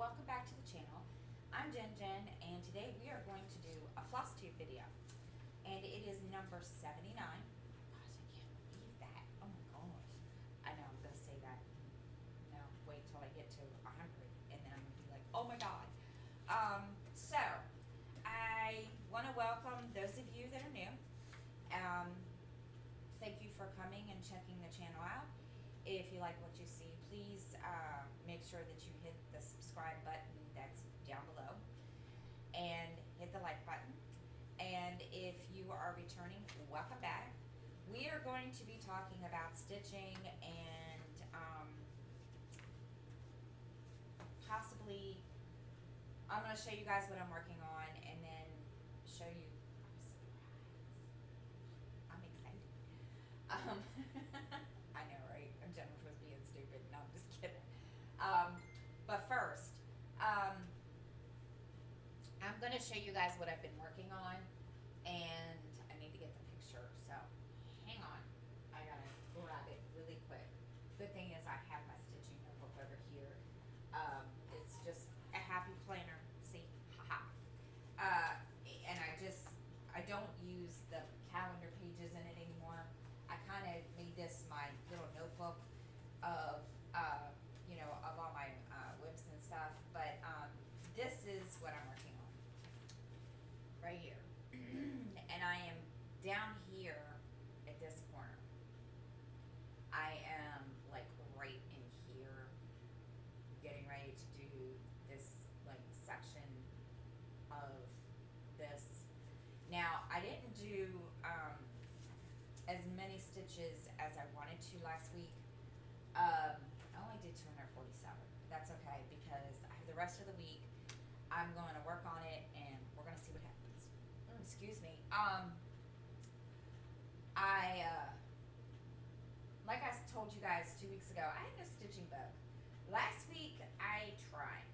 welcome back to the channel. I'm Jen Jen, and today we are going to do a floss tube video. And it is number 79. Gosh, I can't believe that. Oh my gosh. I know, I'm going to say that. No, wait till I get to 100, and then I'm going to be like, oh my god. Um, so, I want to welcome those of you that are new. Um, thank you for coming and checking the channel out. If you like what you see, please uh, make sure that you hit the subscribe button that's down below and hit the like button. And if you are returning, welcome back. We are going to be talking about stitching and um, possibly, I'm going to show you guys what I'm working on and then show you, I'm excited. Um, I know, right? Jennifer was being stupid. No, I'm just kidding. Um, but first, um, I'm going to show you guys what I've been working on, and I need to get the picture. So, hang on. I gotta grab it really quick. Good thing is I have my stitching notebook over here. Um, it's just a happy planner. See, haha. Uh, and I just I don't use the calendar pages in it anymore. I kind of made this my little notebook of, uh, you know, of all my uh, WIPs and stuff. But um, this is what I'm working on right here. and I am down here at this corner. I am like right in here getting ready to do this like section of this. Now, I didn't do um, as many stitches as I wanted to last week. Um, I only did 247. That's okay because I have the rest of the week. I'm going to work on it and we're going to see what happens. Mm, excuse me. Um, I, uh, like I told you guys two weeks ago, I had no stitching bug. Last week I tried.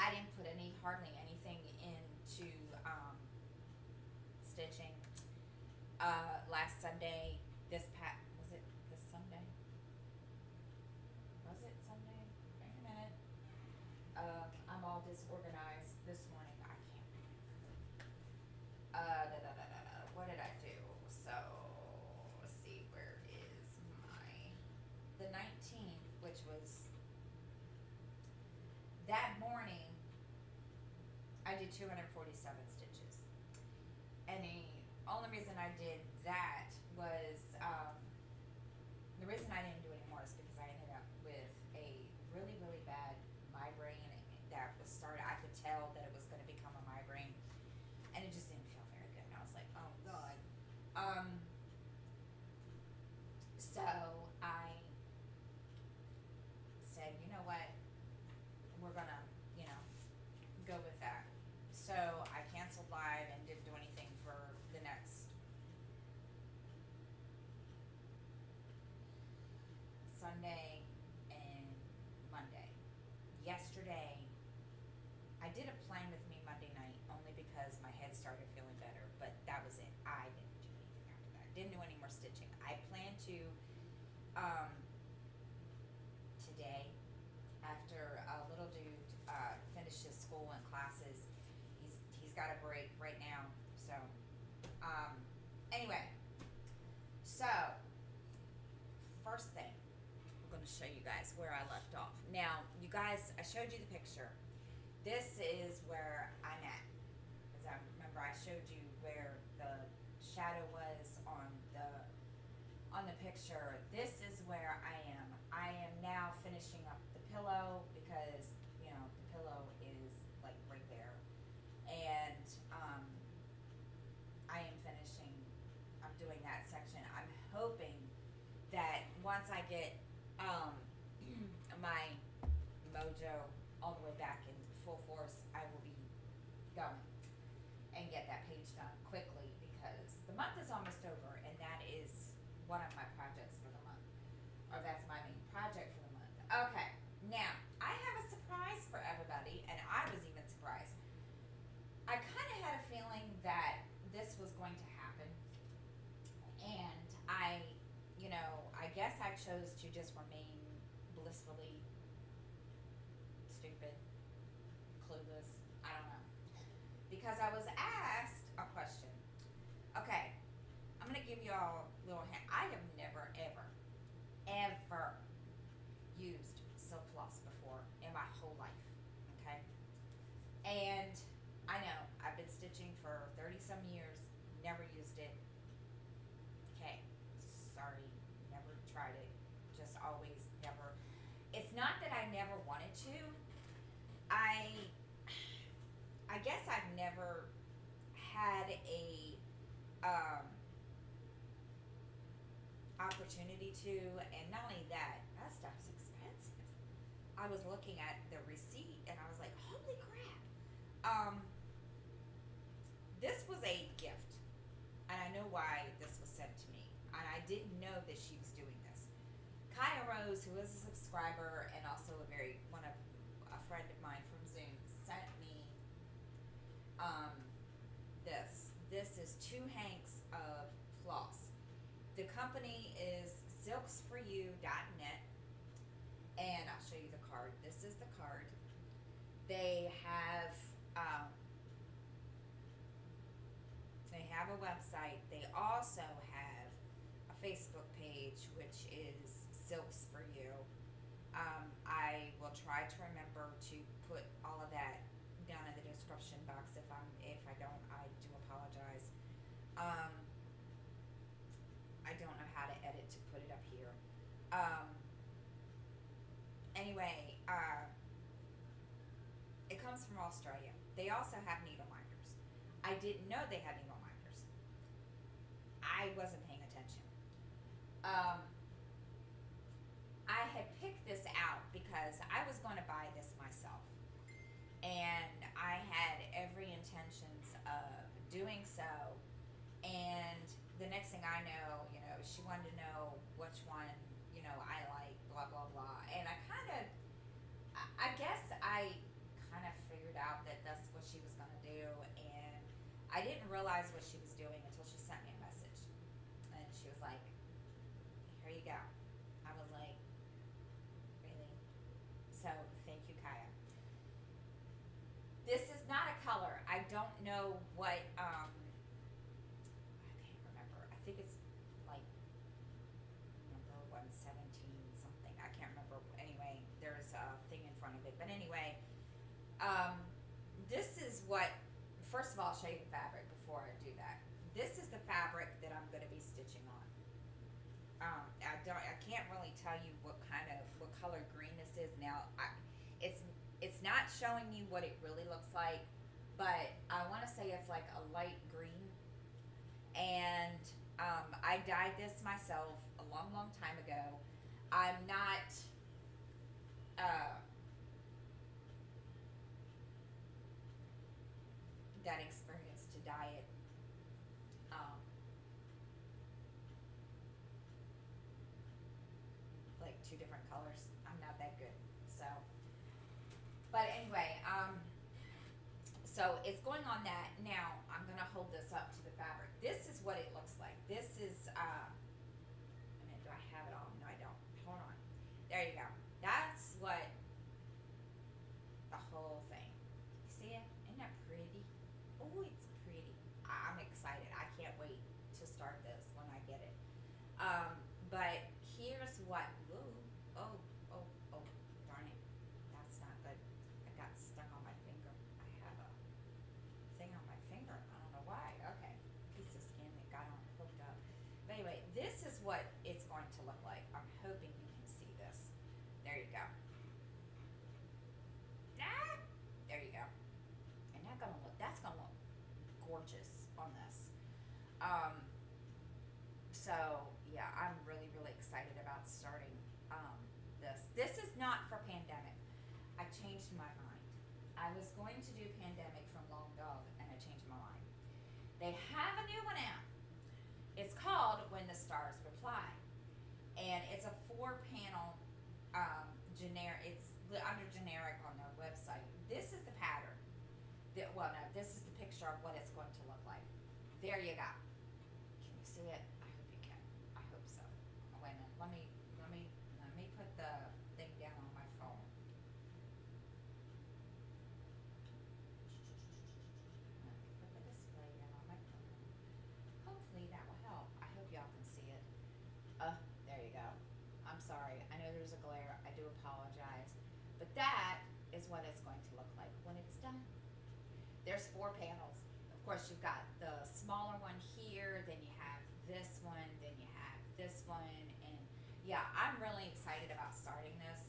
I didn't put any, hardly anything into um, stitching uh, last Sunday, this pat was it this Sunday? Was it Sunday? Wait a minute. Uh, I'm all disorganized this morning. I can't. Uh, da, da, da, da, da. What did I do? So let's see. Where is my the 19th, which was that morning. I did 247 stitches. And the only reason I did that was um, the reason I didn't do any more is because I ended up with a really, really bad migraine that was started. I could tell that it was going to become a migraine, and it just didn't feel very good. And I was like, oh god. Um, so I said, you know what, we're gonna, you know, go with that. So I canceled live and didn't do anything for the next Sunday and Monday. Yesterday, I did a plan with me Monday night only because my head started feeling better, but that was it. I didn't do anything after that. Didn't do any more stitching. I plan to um, today after a little dude uh, finishes school and classes he's he's got a break right now. So, um, anyway, so first thing I'm going to show you guys where I left off. Now, you guys, I showed you the picture. This is where I'm at. I remember, I showed you where the shadow was on the on the picture. This is where I am. I am now finishing up the pillow because you know the pillow is like right there and um, I am finishing. I'm doing that section. I'm hoping that once I get um, my mojo all the way back in full force, I will be going and get that page done quickly because the month is almost over, and that is one of my projects for the month, or that's my main project for the month. Okay, now I have a surprise for everybody, and I was even surprised. I kind of had a feeling that this was going to happen. And I, you know, I chose to just remain blissfully stupid. clueless. I don't know. Because I was asked a question. Okay, I'm gonna give y'all a little hint. I have never, ever, ever used silk floss before in my whole life. Okay, and I know I've been stitching for thirty some years, never used it. Okay, sorry, never tried it. Just always never. It's not that I never wanted to. I I guess I've never had a um opportunity to and not only that, that stuff's expensive. I was looking at the receipt and I was like, holy crap. Um this was a gift. And I know why this was sent to me. And I didn't know that she was doing this. Kaya Rose, who is a subscriber and also a very one of a friend of mine from Zoom, sent me um, this. Two hanks of floss. The company is silksforyou.net, and I'll show you the card. This is the card. They have um, they have a website. They also have a Facebook page, which is Silks for You. Um, I will try to remember to put all of that down in the description box. If I don't, I do apologize. Um, I don't know how to edit to put it up here. Um, anyway, uh, it comes from Australia. They also have needle minders. I didn't know they had needle minders. I wasn't paying attention. Um, I had picked this out because I was going to buy this myself. And I had every intentions of doing so. And the next thing I know, you know, she wanted to know which one, you know, I like, blah, blah, blah. And I kind of, I guess I kind of figured out that that's what she was going to do. And I didn't realize what she was doing until she sent me a message. And she was like, here you go. I was like, really? So thank you, Kaya. This is not a color. I don't know what, um, I can't remember. I think it's like number 117 something. I can't remember. Anyway, there's a thing in front of it. But anyway, um, this is what, first of all, I'll show you the fabric before I do that. This is the fabric that I'm going to be stitching on. Um, I don't, I can't really tell you what kind of, what color green this is now. I, it's, it's not showing you what it really looks like, but I want to say it's like a light green. And, um, I dyed this myself a long, long time ago. I'm not, uh, that experienced to dye it. Um, like two different colors. I'm not that good. So, but anyway, um, so it's going on that. Now I'm gonna hold this up to the fabric. This is what it looks like. This is, uh, a minute, do I have it all? No, I don't. Hold on. There you go. That's what the whole thing. You see it? Isn't that pretty? Oh, it's pretty. I- I'm excited. I can't wait to start this when I get it. Um, but here's what. Whoa, oh, oh, oh, darn it. That's not good. I got stuck on my finger. I have a thing on my finger. I don't know why. Okay. Piece of skin that got on hooked up. But anyway, this is what it's going to look like. I'm hoping you can see this. There you go. Ah! There you go. And that gonna look that's gonna look gorgeous on this. Um so yeah, I'm really, really excited about starting um this. This is not for pandemic. I changed my mind. I was going to do pandemic from Long Dog and I changed my mind. They have a new one out. It's called When the Stars Reply. And it's a four panel um, generic, it's under generic on their website. This is the pattern. Well, no, this is the picture of what it's going to look like. There you go. Can you see it? I hope you can. I hope so. Oh, wait a minute. Let me, let me, let me put the thing down on my phone. What it's going to look like when it's done. There's four panels. Of course, you've got the smaller one here, then you have this one, then you have this one, and yeah, I'm really excited about starting this.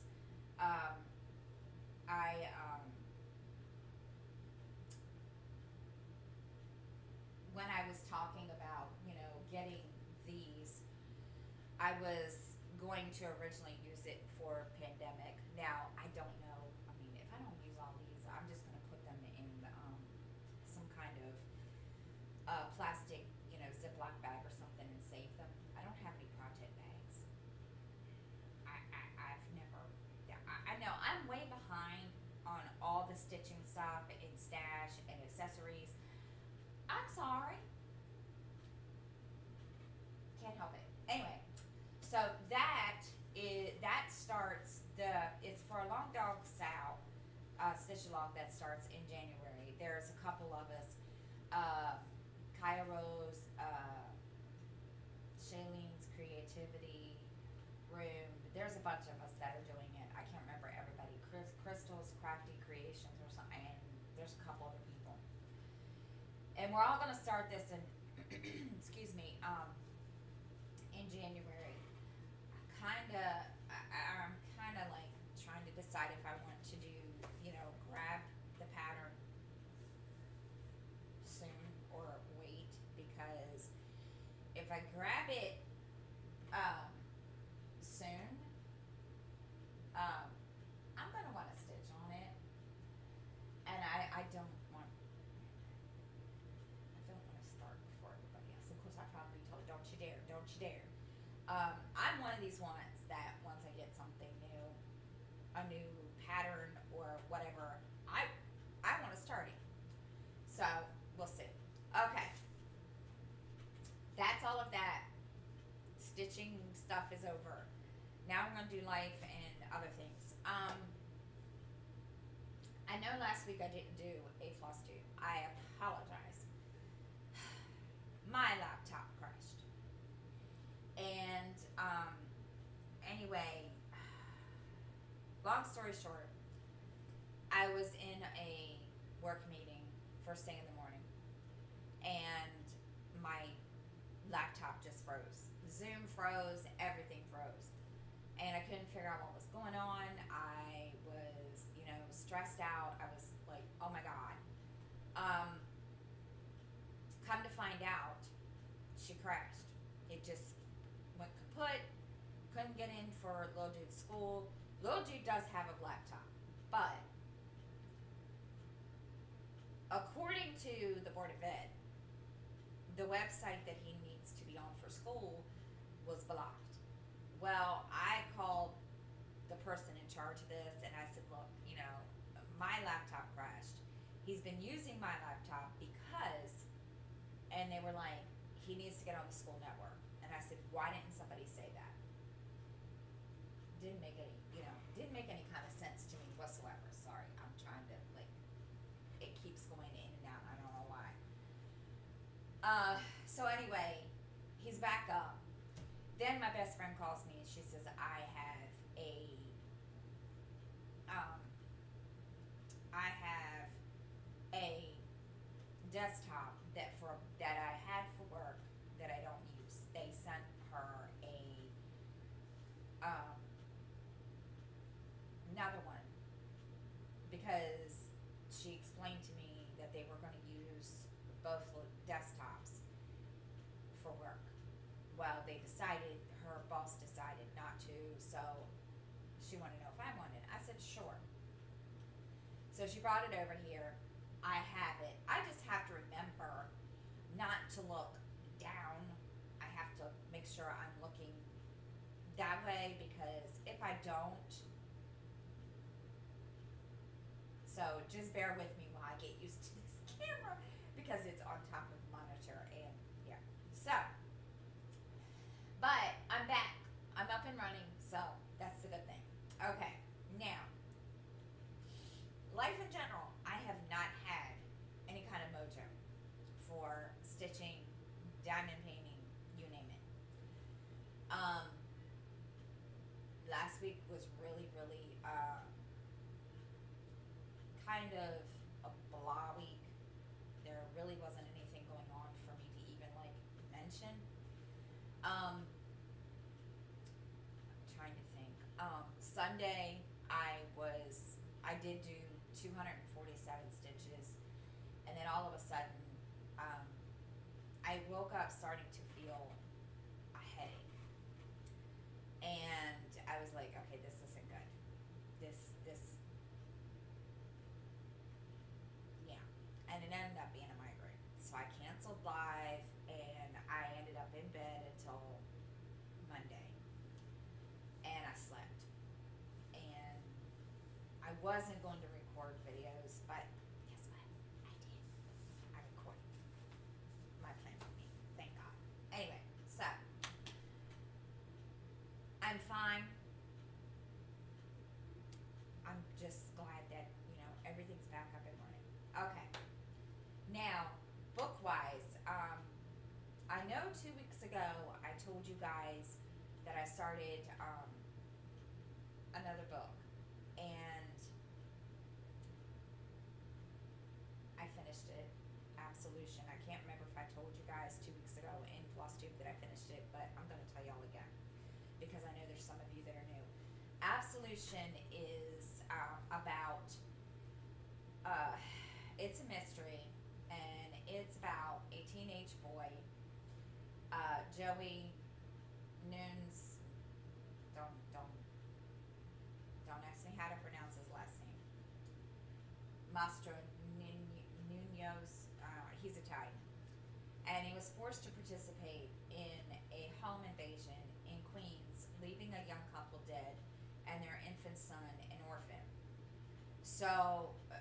Um, I um, when I was talking about you know getting these, I was going to originally use it for pandemic. Now I don't know. I mean, if I don't use all these, I'm just gonna put them in um, some kind of uh, plastic, you know, Ziploc bag or something and save them. I don't have any project bags. I, I I've never. I, I know I'm way behind on all the stitching stuff and stash and accessories. I'm sorry. Can't help it. Anyway, so that is that starts the it's for a long dog sow uh, stitch along that starts in January. There's a couple Kaya Rose, uh, Shailene's Creativity Room. There's a bunch of us that are doing it. I can't remember everybody. Chris, Crystal's Crafty Creations or something. And there's a couple other people and we're all gonna start this in, excuse me, um, in January. Kinda, I, I- I'm kinda like trying to decide if I want to do, you know, grab the pattern soon or wait, because if I grab it, um, soon, um, I'm gonna wanna stitch on it. And I, I don't want I don't want to start before everybody else. Of course, I probably told, don't you dare, don't you dare. Um, Ones that once I get something new, a new pattern or whatever, I I want to start it. So we'll see. Okay, that's all of that. Stitching stuff is over. Now I'm gonna do life and other things. Um, I know last week I didn't do a floss tube. I apologize my laptop crashed. And um, anyway, long story short, I was in a work meeting first thing in the morning, and my laptop just froze. Zoom froze, everything froze. And I couldn't figure out what was going on. I was, you know, stressed out. I was like, oh my God. Um, come to find out, she crashed. It just went kaput. Couldn't get in for little dude's school. Little dude does have a laptop, but according to the board of ed, the website that he needs to be on for school was blocked. Well, I called the person in charge of this and I said, look, you know, my laptop crashed. He's been using my laptop because and they were like, he needs to get on the school network. And I said, why didn't somebody say that? Didn't make any, you know, didn't make any kind of sense to me whatsoever. Sorry, I'm trying to like, it keeps going in and out. I don't know why. Uh, so anyway, he's back up. Then my best friend calls me and she says, I have a, um, I have a desktop that for that I had for work that I don't use. They sent her a um another one because she explained to me that they were going to use both lo- desktops for work. Well, they decided her boss decided not to, so she wanted to know if I wanted. I said sure. So she brought it over here. I have it. I just have to remember not to look down. I have to make sure I'm looking that way because if I don't, so just bear with me while I get used to this camera because it's on top of the monitor and yeah. So, but I'm back. I'm up and running, so that's the good thing. Okay, now life in general, I have not had any kind of mojo for stitching, diamond painting, you name it. Um, last week was really, really uh, kind of a blah week. There really wasn't anything going on for me to even like mention. Um, I'm trying to think. Um, Sunday I was I did do 247 stitches, and then all of a sudden, um, I woke up starting to feel a headache, and I was like, okay, this isn't good. This this yeah, and it ended up being a migraine. So I canceled live, and I ended up in bed until Monday, and I slept, and I wasn't going to record videos, but guess what? I did. I recorded. My plan for me. Thank God. Anyway, so I'm fine. I'm just glad that, you know, everything's back up and running. Okay. Now, book wise, um, I know two weeks ago I told you guys that I started um, another book and I finished it. Absolution. I can't remember if I told you guys two weeks ago in FlossTube that I finished it, but I'm going to tell y'all again because I know there's some of you that are new. Absolution is um, about uh, it's a mystery and it's about a teenage boy, uh, Joey Nunes. Don't don't don't ask me how to pronounce his last name. Mastro Nun- Munoz. Uh, he's Italian, and he was forced to participate in a home invasion in Queens, leaving a young couple dead and their infant son an orphan. So. uh,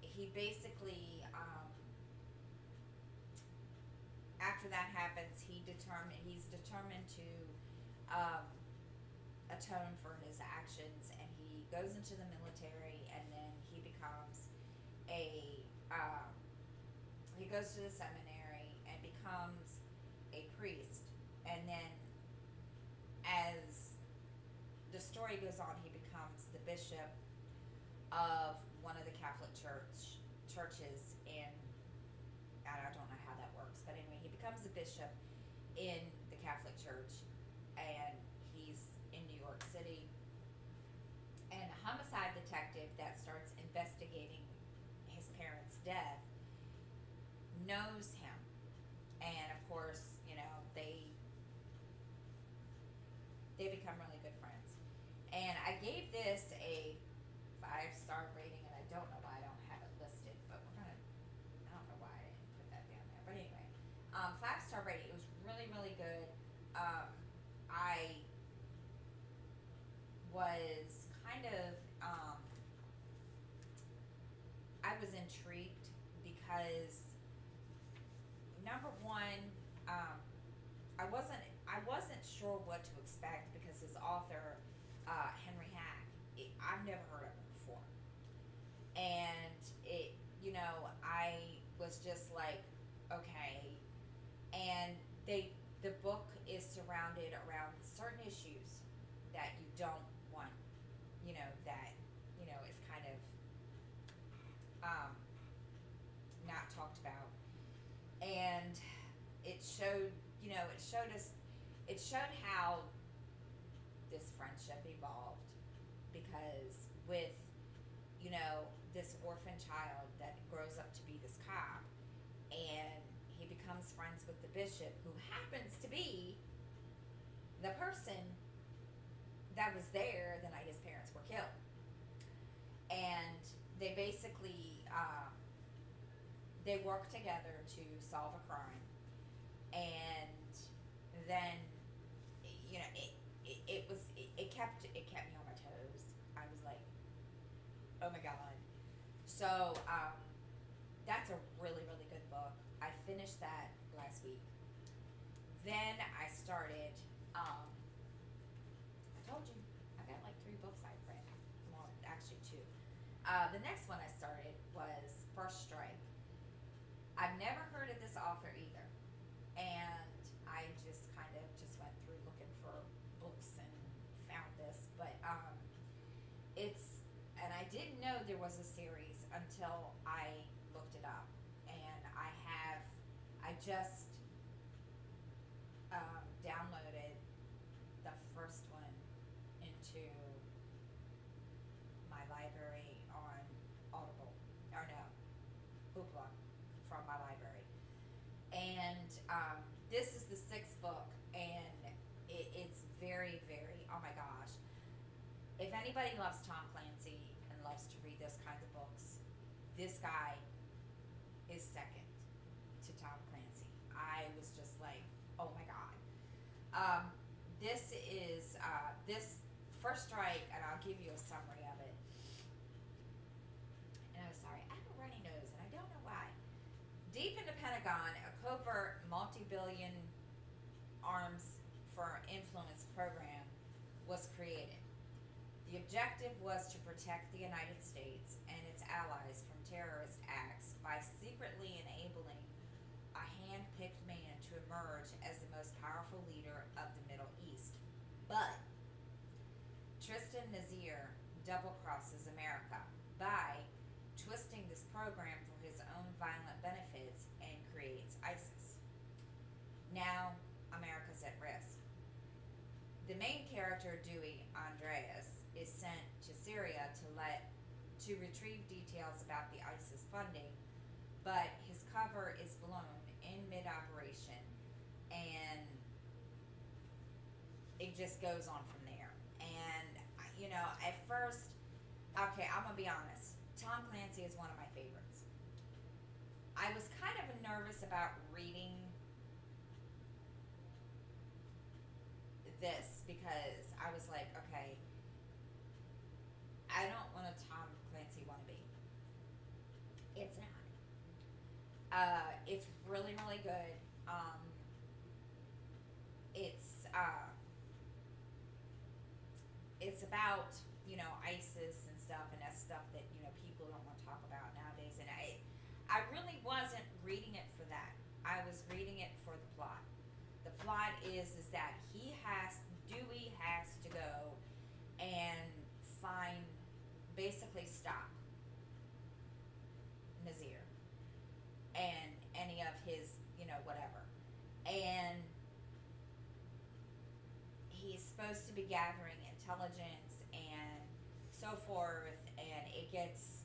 He basically, um, after that happens, he determined he's determined to um, atone for his actions, and he goes into the military, and then he becomes a um, he goes to the seminary and becomes a priest, and then as story goes on, he becomes the bishop of one of the Catholic church churches in I don't know how that works, but anyway, he becomes a bishop in the Catholic Church, and he's in New York City. And a homicide detective that starts investigating his parents' death knows him, and of course, you know they they become really good friends. And I gave this a five star rating, and I don't know why I don't have it listed, but we're gonna I don't know why I didn't put that down there, but anyway, um, five star rating. It was really, really good. Um, I was kind of, um, I was intrigued because number one, um, I wasn't, I wasn't sure what to expect because his author, uh, Henry Hack, it, I've never heard of him before and it you know i was just like okay. And they the book is surrounded around certain issues that you don't want you know that you know is kind of um not talked about. And it showed you know it showed us it showed how this friendship evolved because with you know, this orphan child that grows up to be this cop, and he becomes friends with the bishop, who happens to be the person that was there the night his parents were killed. And they basically um, they work together to solve a crime, and then you know it it, it was it, it kept it kept me on my toes. I was like Oh my god. So, um, that's a finished that last week. Then I started, um, I told you, I got like three books I read. Well, actually two. Uh, the next one I started was First Strike. I've never heard of this author either. And I just kind of just went through looking for books and found this. But um, it's, and I didn't know there was a series until just um, downloaded the first one into my library on Audible, or no, Hoopla, from my library. And um, this is the sixth book, and it, it's very, very, oh my gosh. If anybody loves Tom Clancy and loves to read those kinds of books, this guy is second to Tom Clancy. I was just like, oh my god. Um, this is uh, this first strike, and I'll give you a summary of it. And I'm sorry, I have a runny nose, and I don't know why. Deep in the Pentagon, a covert multi-billion arms for influence program was created. The objective was to protect the United States and its allies from terrorist acts by secretly enabling a hand-picked man to emerge as the most powerful leader of the Middle East. But Tristan Nazir double crosses America by twisting this program for his own violent benefits and creates ISIS. Now, America's at risk. The main character, Dewey Andreas, is sent to Syria to let to retrieve details about the ISIS funding, but his cover is blown in mid-operation, and it just goes on from there. And you know, at first, okay, I'm gonna be honest. Tom Clancy is one of my favorites. I was kind of nervous about reading this because I was like, okay, I don't want a Tom Clancy wannabe. It's not. Uh, it's really, really good. Um, it's uh, it's about you know ISIS and stuff, and that's stuff that you know people don't want to talk about nowadays. And I, I really wasn't reading it for that. I was reading it for the plot. The plot is is that he has Dewey has to go and find basically stop Nazir and any of his you know whatever. And he's supposed to be gathering intelligence and so forth and it gets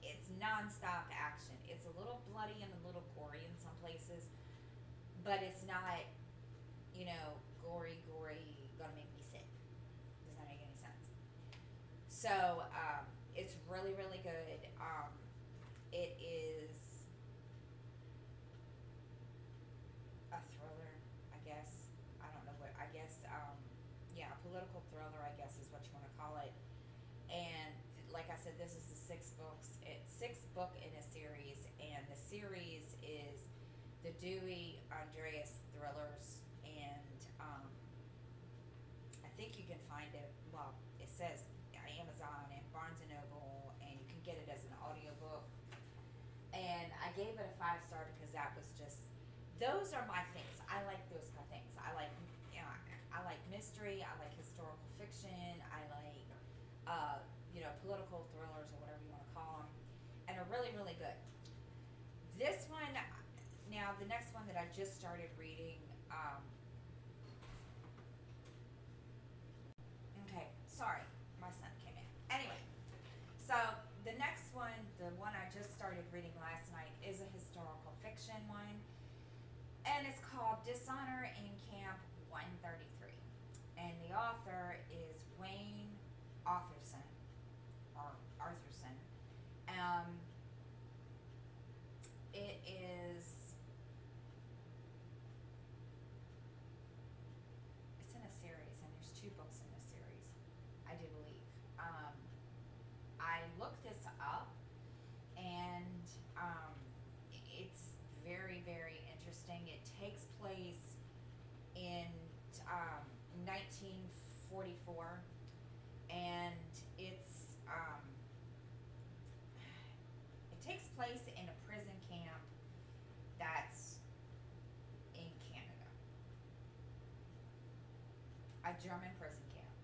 it's nonstop action. It's a little bloody and a little gory in some places but it's not you know gory gory gonna make me sick. Does that make any sense? So um, it's really really good. Um, it is a thriller i guess. I don't know what i guess um, yeah a political thriller i guess is what you want to call it. And like i said this is the sixth books sixth book in a series and the series is the dewey andreas thrillers and um, i think you can find it well it says amazon and barnes and noble and you can get it as an audiobook. And i gave it a five star because that was just those are my things. I like those kind of things. I like you know i like mystery i like historical fiction i like uh, you know political thrillers or whatever you want to call them and are really really good now the next one that i just started reading um, okay sorry my son came in. Anyway so the next one the one i just started reading last night is a historical fiction one and it's called dishonor in camp 133 and the author is wayne arthurson or arthurson. Um, it is it's in a series and there's two books in this series i do believe um, i looked this up and um, i- it's very very interesting it takes place in um, 1944 and it's um, it takes place in a prison camp that's in Canada. A German prison camp.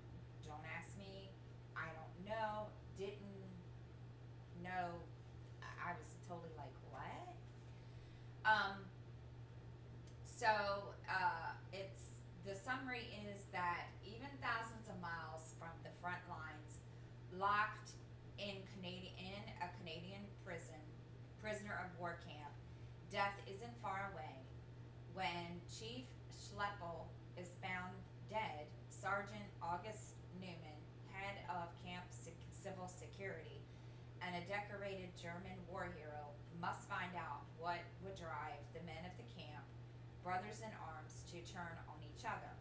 Don't ask me. I don't know. Didn't know. I I was totally like, what? Um, so uh, it's the summary is that even thousands of miles from the front lines, locked in Canadian in a Canadian prison, prisoner of war camp, death isn't far away. When Chief Schleppel is found dead, Sergeant August Newman, head of Camp Sec- Civil Security, and a decorated German war hero, must find out what would drive the men of the camp, brothers in arms, to turn on each other.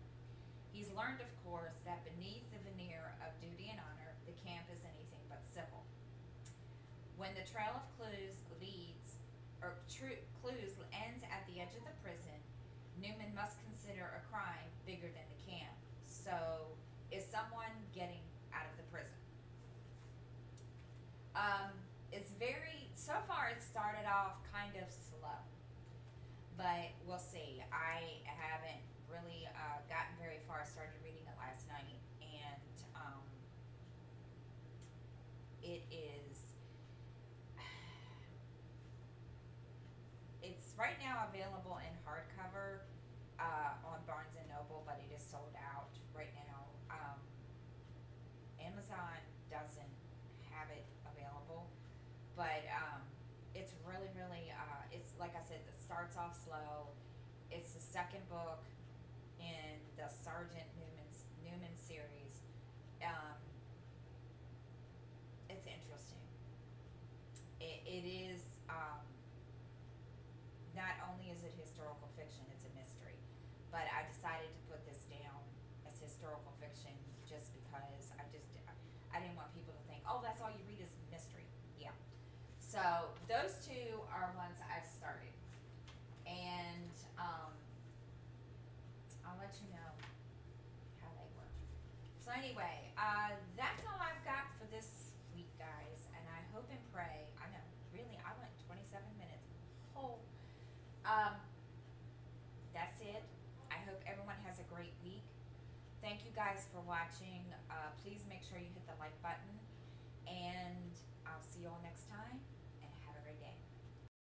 He's learned, of course, that beneath the veneer of duty and honor, the camp is anything but civil. When the trail of clues leads, or clues ends at the edge of the prison, Newman must consider a crime bigger than the camp. So, is someone getting out of the prison? Um, it's very, so far it started off kind of slow. But we'll see. I haven't really uh, gotten very far. I started reading it last night and um, it is. It's right now available in hardcover uh, on Barnes and Noble, but it is sold out right now. Um, Amazon doesn't have it available, but um, it's really, really. Uh, it's like I said, it starts off slow. It's the second book in the Sergeant Newman's Newman series. Um, it's interesting. It, it is. Um, not only is it historical fiction, it's a mystery. But I decided to put this down as historical fiction just because I just I didn't want people to think, oh, that's all you read is mystery. Yeah. So those two are ones I've started, and um, I'll let you know how they work. So anyway, uh, that's all I've got for this week, guys, and I hope and pray. I know, really, I went 27 minutes. Oh. Um, that's it. I hope everyone has a great week. Thank you guys for watching. Uh, please make sure you hit the like button, and I'll see you all next time.